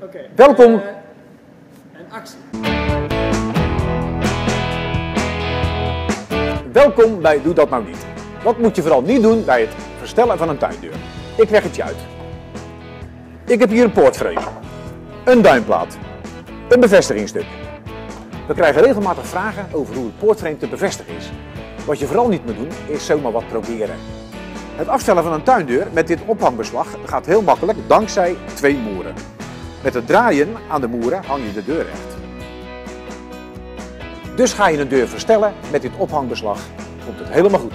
Oké. Welkom. eh, en actie. Welkom bij Doe dat nou niet. Wat moet je vooral niet doen bij het verstellen van een tuindeur? Ik leg het je uit. Ik heb hier een poortframe, een duimplaat, een bevestigingsstuk. We krijgen regelmatig vragen over hoe het poortframe te bevestigen is. Wat je vooral niet moet doen, is zomaar wat proberen. Het afstellen van een tuindeur met dit ophangbeslag gaat heel makkelijk dankzij twee moeren. Met het draaien aan de moeren hang je de deur recht. Dus ga je een deur verstellen met dit ophangbeslag, komt het helemaal goed.